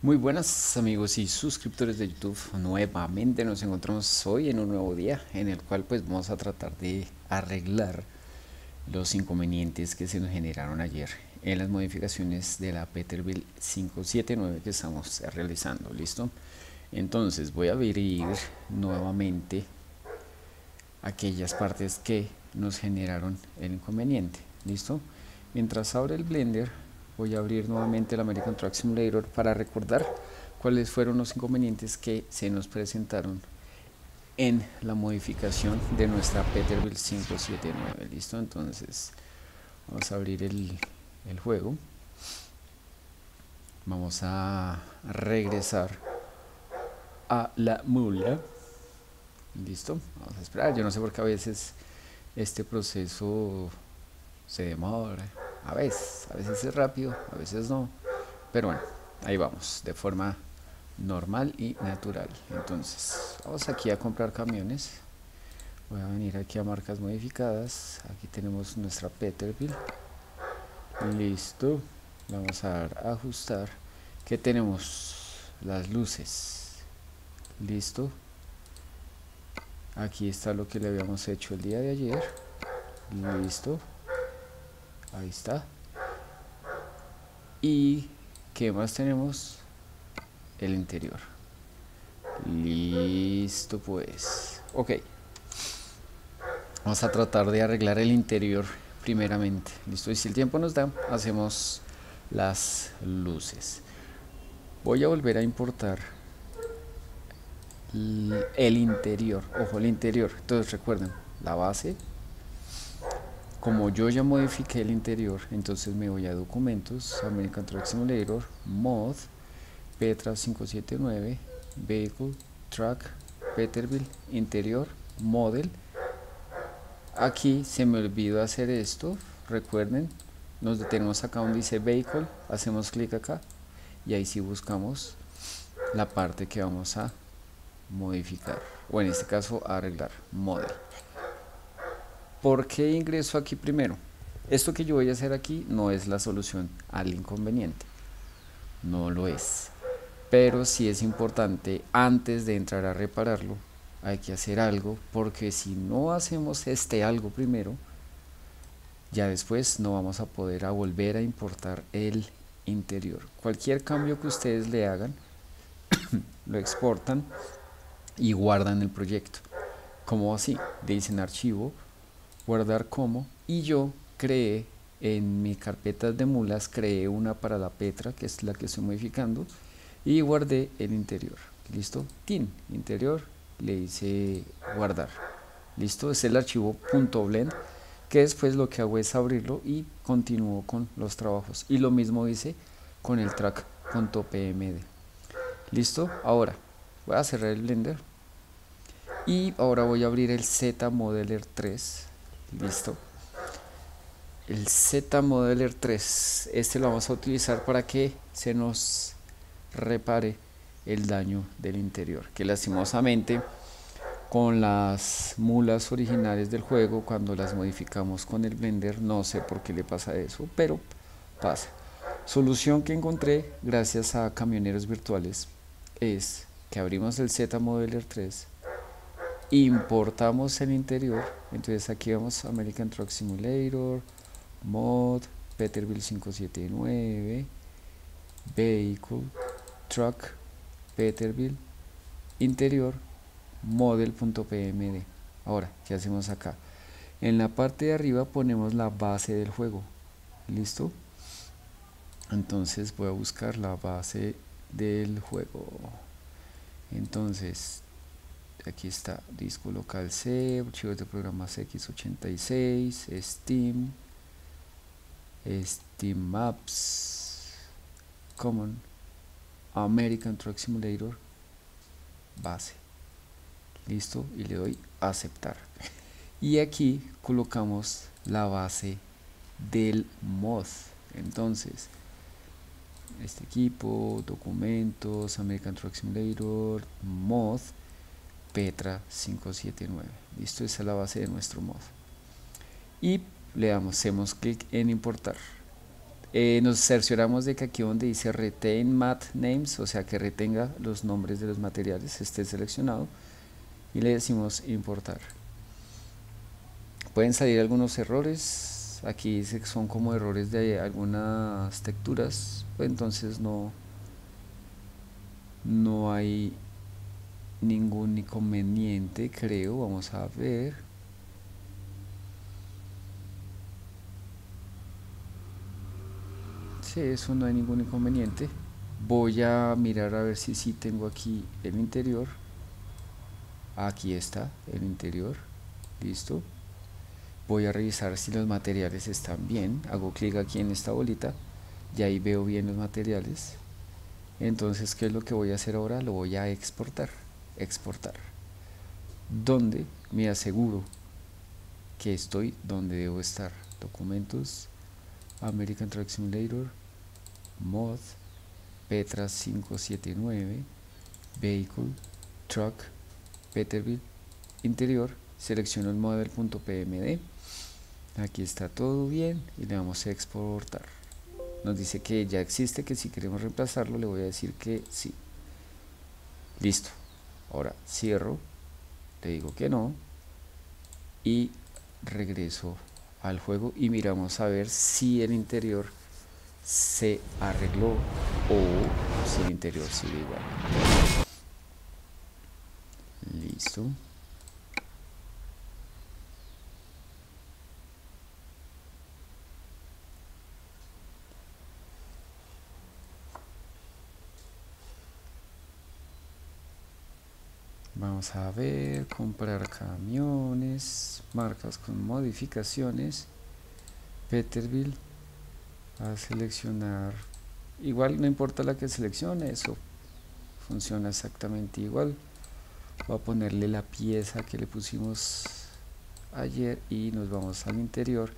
Muy buenas amigos y suscriptores de YouTube, nuevamente nos encontramos hoy en un nuevo día en el cual pues vamos a tratar de arreglar los inconvenientes que se nos generaron ayer en las modificaciones de la Peterbilt 579 que estamos realizando, ¿listo? Entonces voy a abrir nuevamente aquellas partes que nos generaron el inconveniente, ¿listo? Mientras abre el Blender voy a abrir nuevamente el American Truck Simulator para recordar cuáles fueron los inconvenientes que se nos presentaron en la modificación de nuestra Peterbilt 579 listo entonces vamos a abrir el, el juego. Vamos a regresar a la mula. Listo vamos a esperar. Yo no sé por qué a veces este proceso se demora a veces, a veces es rápido, a veces no, pero bueno, ahí vamos, de forma normal y natural. Entonces, vamos aquí a comprar camiones. Voy a venir aquí a marcas modificadas. Aquí tenemos nuestra Peterbilt. Listo. Vamos a a ajustar. ¿Qué tenemos? Las luces. Listo. Aquí está lo que le habíamos hecho el día de ayer. Listo ahí está. Y qué más tenemos el interior. Listo pues. Ok. Vamos a tratar de arreglar el interior primeramente. Listo y si el tiempo nos da hacemos las luces. Voy a volver a importar el interior. Ojo el interior. Entonces recuerden la base como yo ya modifiqué el interior, entonces me voy a documentos, American Truck Simulator, mod, Petra 579, vehicle, truck, Peterbilt, interior, model. Aquí se me olvidó hacer esto, recuerden, nos detenemos acá donde dice vehicle, hacemos clic acá y ahí sí buscamos la parte que vamos a modificar, o en este caso arreglar, model. ¿Por qué ingreso aquí primero? Esto que yo voy a hacer aquí no es la solución al inconveniente. No lo es. Pero sí es importante, antes de entrar a repararlo, hay que hacer algo, porque si no hacemos este algo primero, ya después no vamos a poder volver a importar el interior. Cualquier cambio que ustedes le hagan, lo exportan y guardan el proyecto. como así? Dicen archivo, guardar como y yo creé en mi carpeta de mulas creé una para la Petra que es la que estoy modificando y guardé el interior. Listo tin interior le hice guardar. Listo es el archivo .blend que después lo que hago es abrirlo y continúo con los trabajos. Y lo mismo hice con el track.pmd listo ahora voy a cerrar el blender. Y ahora voy a abrir el Z Modeler 3 listo. El Z Modeler 3 este lo vamos a utilizar para que se nos repare el daño del interior que lastimosamente con las mulas originales del juego cuando las modificamos con el blender no sé por qué le pasa eso pero pasa. Solución que encontré gracias a camioneros virtuales es que abrimos el Z Modeler 3 importamos el interior entonces aquí vamos American Truck Simulator mod Peterbilt 579 vehicle truck Peterbilt interior model.pmd ahora ¿qué hacemos acá? en la parte de arriba ponemos la base del juego. Listo entonces voy a buscar la base del juego. Entonces aquí está disco local C, archivos de programas x86, Steam, Steam Maps, Common, American Truck Simulator, base. Listo, y le doy aceptar. Y aquí colocamos la base del mod. Entonces, este equipo, documentos, American Truck Simulator, mod, Petra 579. Listo, esa es la base de nuestro mod. Y le damos, hacemos clic en importar. eh, nos cercioramos de que aquí donde dice retain mat names, o sea que retenga los nombres de los materiales, esté seleccionado y le decimos importar. Pueden salir algunos errores, aquí dice que son como errores de algunas texturas, pues entonces no, no hay ningún inconveniente creo, vamos a ver. eso no hay ningún inconveniente. Voy a mirar a ver si sí tengo aquí el interior. Aquí está el interior. Listo. Voy a revisar si los materiales están bien. Hago clic aquí en esta bolita. Y ahí veo bien los materiales. Entonces qué es lo que voy a hacer ahora lo voy a exportar exportar. Donde me aseguro que estoy donde debo estar documentos American Truck Simulator mod Petra 579 vehicle truck Peterbilt interior selecciono el model.pmd aquí está todo bien y le vamos a exportar. Nos dice que ya existe que si queremos reemplazarlo le voy a decir que sí. Listo ahora cierro le digo que no y regreso al juego y miramos a ver si el interior se arregló o si el interior sigue igual. Listo. Vamos a ver, comprar camiones, marcas con modificaciones, Peterbilt, a seleccionar igual no importa la que seleccione eso funciona exactamente igual. Voy a ponerle la pieza que le pusimos ayer y nos vamos al interior.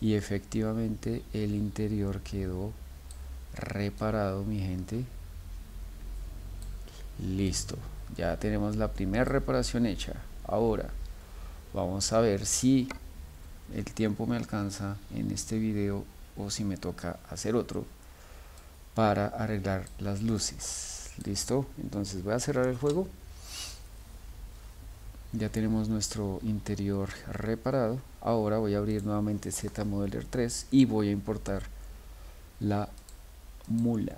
Y efectivamente el interior quedó reparado mi gente. Listo ya tenemos la primera reparación hecha. Ahora vamos a ver si el tiempo me alcanza en este video o si me toca hacer otro para arreglar las luces. Listo entonces voy a cerrar el juego. Ya tenemos nuestro interior reparado. Ahora voy a abrir nuevamente Z Modeler 3 y voy a importar la mula.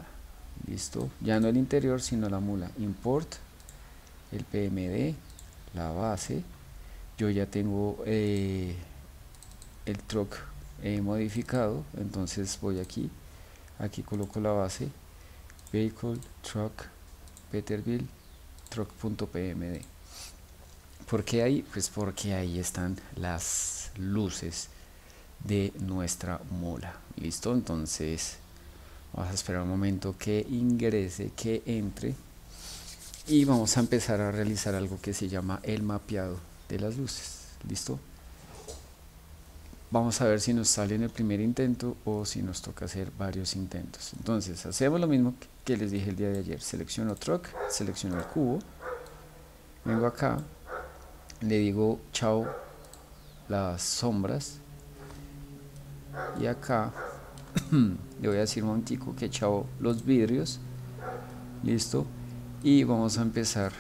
Listo ya no el interior sino la mula. Import el PMD la base. Yo ya tengo eh, el truck he modificado. Entonces voy aquí. Aquí coloco la base. Vehicle truck peterbilt truck.pmd ¿por qué ahí? pues porque ahí están las luces de nuestra mula listo entonces vamos a esperar un momento que ingrese que entre y vamos a empezar a realizar algo que se llama el mapeado de las luces. Listo vamos a ver si nos sale en el primer intento o si nos toca hacer varios intentos. Entonces hacemos lo mismo que les dije el día de ayer. Selecciono truck selecciono el cubo. Vengo acá le digo chao las sombras. Y acá le voy a decir un momentico que chao los vidrios. Listo y vamos a empezar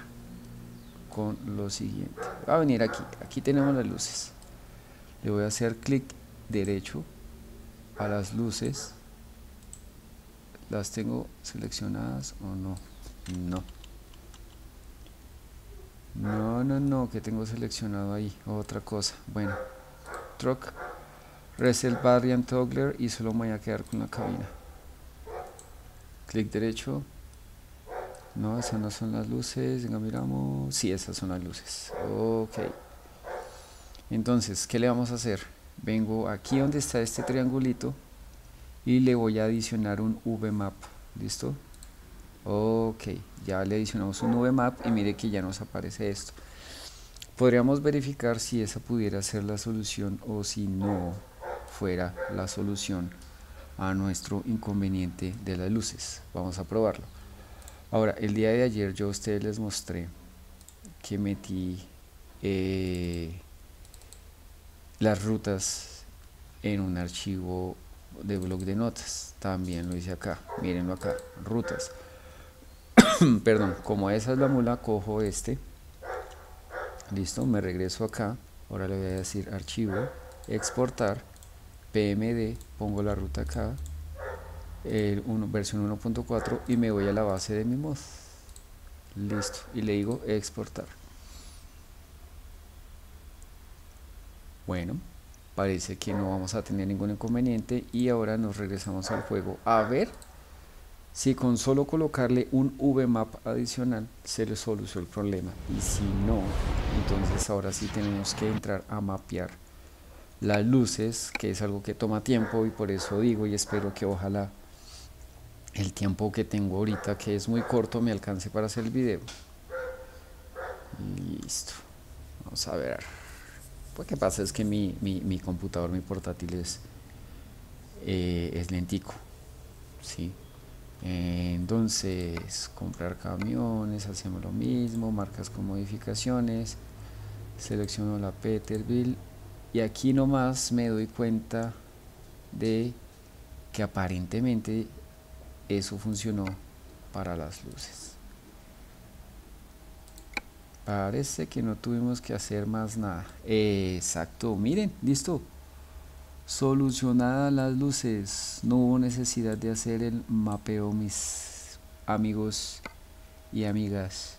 con lo siguiente. Va a venir aquí. Aquí tenemos las luces. Le voy a hacer clic derecho a las luces. Las tengo seleccionadas o no no. No no no que tengo seleccionado ahí. Otra cosa. Bueno truck. Reset variant toggler y solo me voy a quedar con la cabina. Clic derecho no esas no son las luces venga miramos sí, esas son las luces ok entonces, ¿qué le vamos a hacer? Vengo aquí donde está este triangulito y le voy a adicionar un VMAP, ¿listo? Ok, ya le adicionamos un VMAP y mire que ya nos aparece esto. Podríamos verificar si esa pudiera ser la solución o si no fuera la solución a nuestro inconveniente de las luces. Vamos a probarlo. Ahora, el día de ayer yo a ustedes les mostré que metí eh, las rutas en un archivo de blog de notas. También lo hice acá. Mírenlo acá. Rutas. Perdón como esa es la mula cojo este. Listo me regreso acá. Ahora le voy a decir archivo exportar pmd pongo la ruta acá versión 1.4 y me voy a la base de mi mod. Listo. Y le digo exportar. Bueno parece que no vamos a tener ningún inconveniente y ahora nos regresamos al juego. A ver si con solo colocarle un VMAP adicional se le solucionó el problema. Y si no entonces ahora sí tenemos que entrar a mapear las luces que es algo que toma tiempo y por eso digo y espero que ojalá el tiempo que tengo ahorita que es muy corto me alcance para hacer el video listo vamos a ver pues que pasa es que mi, mi, computador, mi portátil es, eh, es lentico. ¿sí? entonces, comprar camiones, hacemos lo mismo, marcas con modificaciones, selecciono la Peterbilt y aquí nomás me doy cuenta de que aparentemente eso funcionó para las luces. Parece que no tuvimos que hacer más nada. Exacto, miren, listo. Solucionadas las luces. No hubo necesidad de hacer el mapeo, mis amigos y amigas.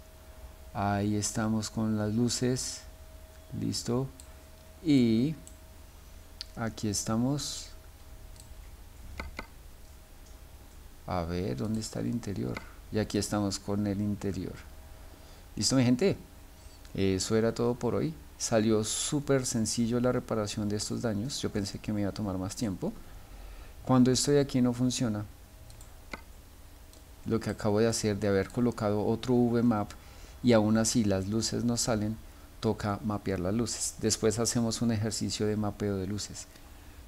Ahí estamos con las luces. Listo. Y aquí estamos. A ver, ¿dónde está el interior? Y aquí estamos con el interior. ¿Listo, mi gente? Eso era todo por hoy. Salió súper sencillo la reparación de estos daños. Yo pensé que me iba a tomar más tiempo. Cuando estoy aquí no funciona. Lo que acabo de hacer de haber colocado otro VMAP y aún así las luces no salen, toca mapear las luces. Después hacemos un ejercicio de mapeo de luces.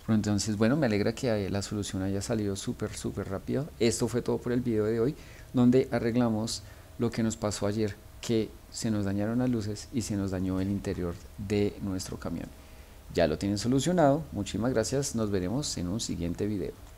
Entonces, bueno, me alegra que la solución haya salido súper, súper rápido. Esto fue todo por el video de hoy, donde arreglamos lo que nos pasó ayer que se nos dañaron las luces y se nos dañó el interior de nuestro camión. Ya lo tienen solucionado, muchísimas gracias, nos veremos en un siguiente video.